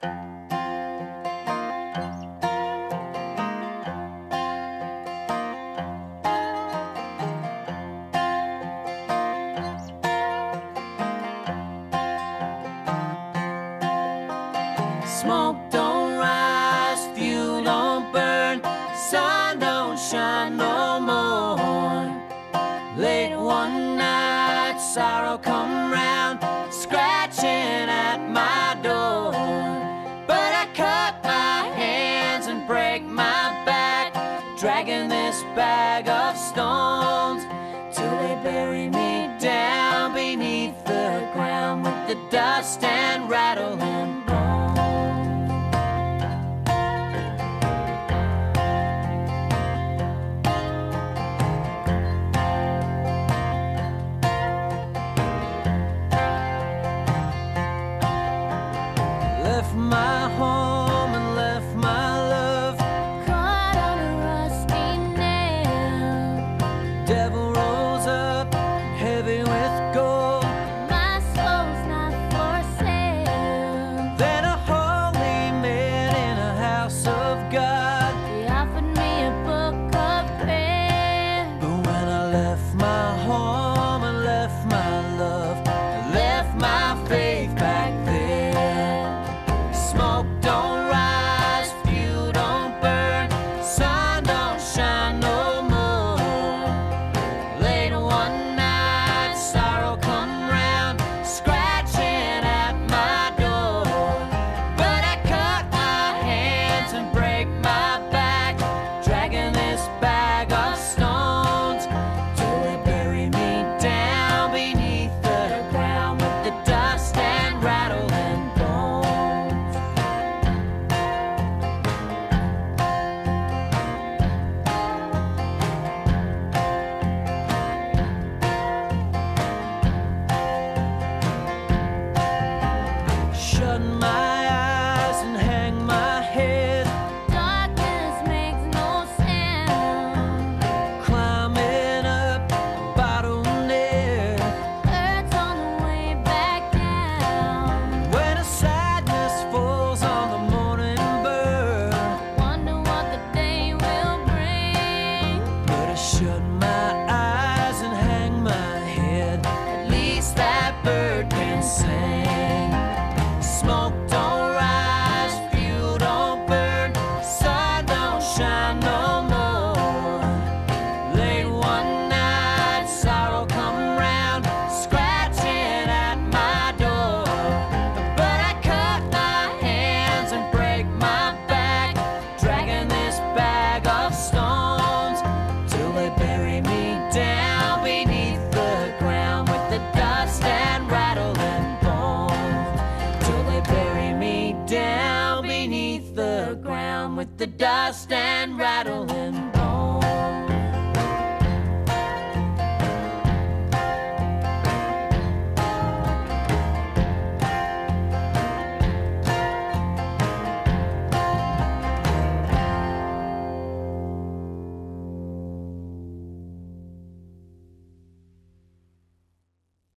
Smoke don't rise, fuel don't burn, sun don't shine no more. Late one night, sorrow come round, scratching. dragging this bag and I the dust and rattling.